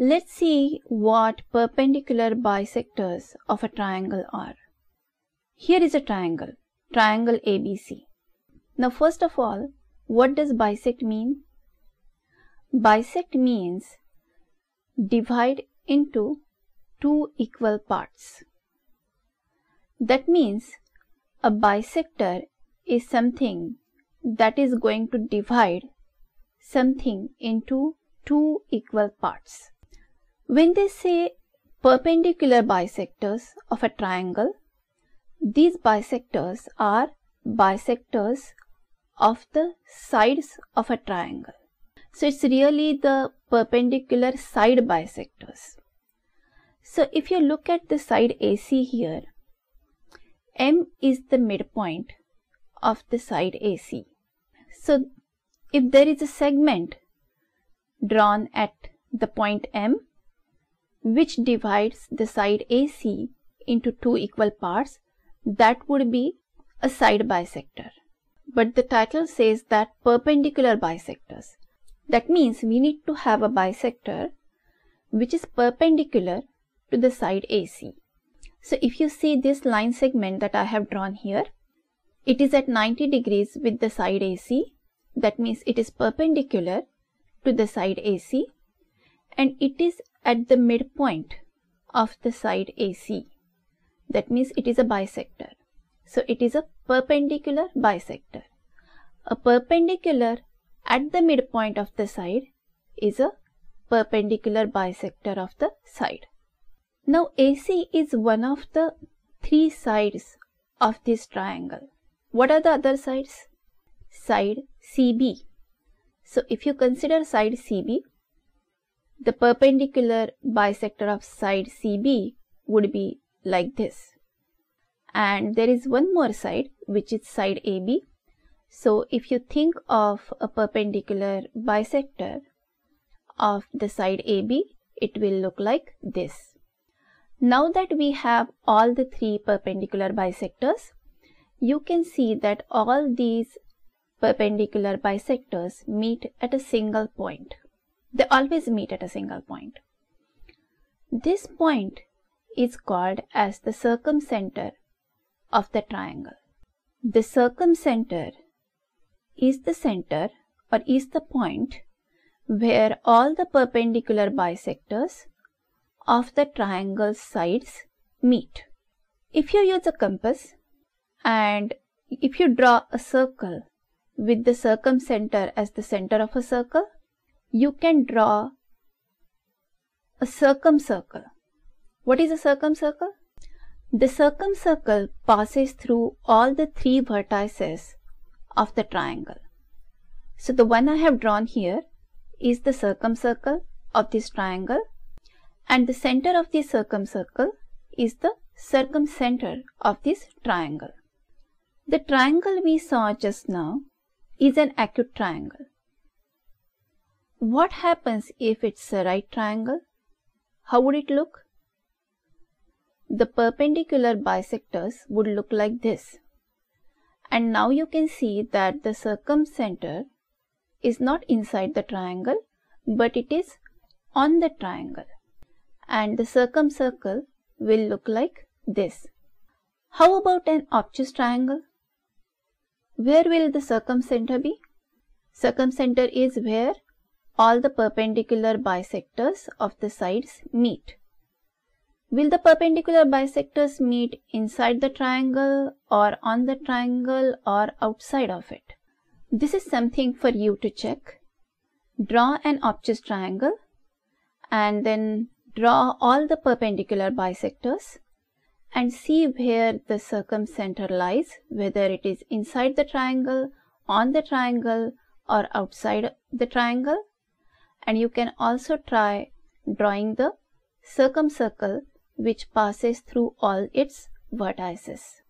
Let's see what perpendicular bisectors of a triangle are. Here is a triangle, triangle ABC. Now first of all, what does bisect mean? Bisect means divide into two equal parts. That means a bisector is something that is going to divide something into two equal parts. When they say perpendicular bisectors of a triangle, these bisectors are bisectors of the sides of a triangle. So it's really the perpendicular side bisectors. So if you look at the side AC here, M is the midpoint of the side AC. So if there is a segment drawn at the point M which divides the side AC into two equal parts, that would be a side bisector. But the title says that perpendicular bisectors. That means we need to have a bisector which is perpendicular to the side AC. So if you see this line segment that I have drawn here, it is at 90 degrees with the side AC. That means it is perpendicular to the side AC and it is at the midpoint of the side AC. That means it is a bisector. So it is a perpendicular bisector. A perpendicular at the midpoint of the side is a perpendicular bisector of the side. Now AC is one of the three sides of this triangle. What are the other sides? Side CB. So if you consider side CB, the perpendicular bisector of side CB would be like this. And there is one more side which is side AB. So if you think of a perpendicular bisector of the side AB, it will look like this. Now that we have all the three perpendicular bisectors, you can see that all these perpendicular bisectors meet at a single point. They always meet at a single point. This point is called as the circumcenter of the triangle. The circumcenter is the center or is the point where all the perpendicular bisectors of the triangle's sides meet. If you use a compass and if you draw a circle with the circumcenter as the center of a circle, you can draw a circumcircle. What is a circumcircle? The circumcircle passes through all the three vertices of the triangle. So the one I have drawn here is the circumcircle of this triangle and the center of the circumcircle is the circumcenter of this triangle. The triangle we saw just now is an acute triangle. What happens if it's a right triangle? How would it look? The perpendicular bisectors would look like this. And now you can see that the circumcenter is not inside the triangle, but it is on the triangle. And the circumcircle will look like this. How about an obtuse triangle? Where will the circumcenter be? Circumcenter is where all the perpendicular bisectors of the sides meet. Will the perpendicular bisectors meet inside the triangle or on the triangle or outside of it? This is something for you to check. Draw an obtuse triangle and then draw all the perpendicular bisectors and see where the circumcenter lies, whether it is inside the triangle, on the triangle or outside the triangle and you can also try drawing the circumcircle which passes through all its vertices.